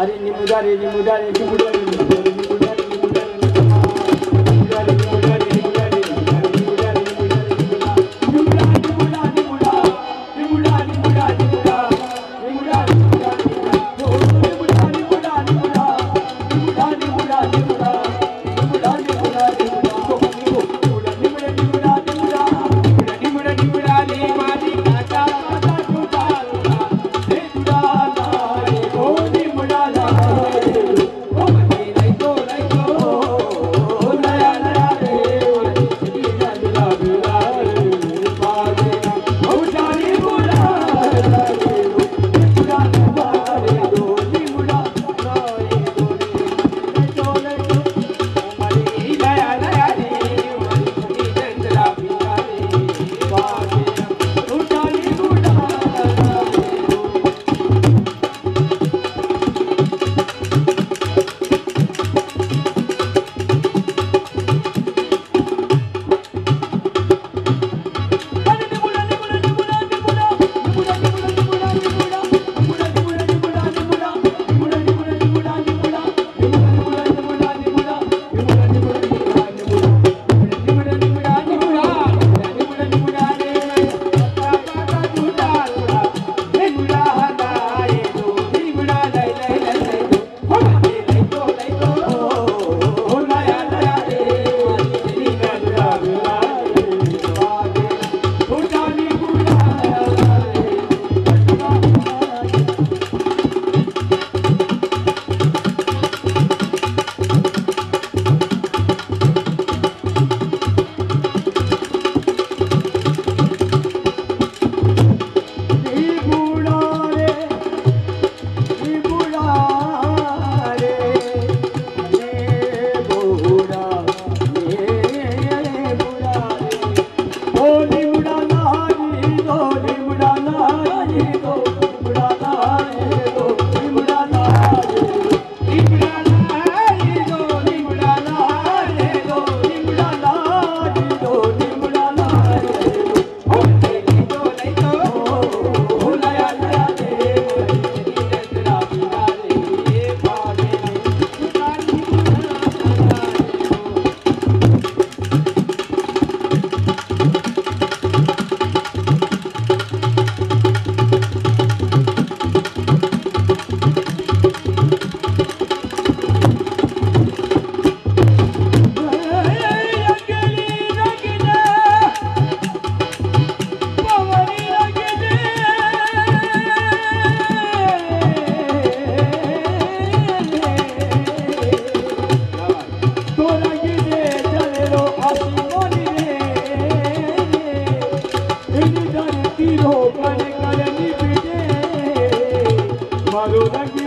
Hari ini muda, hari ini muda, hari ini muda, hari ini muda. او رنگ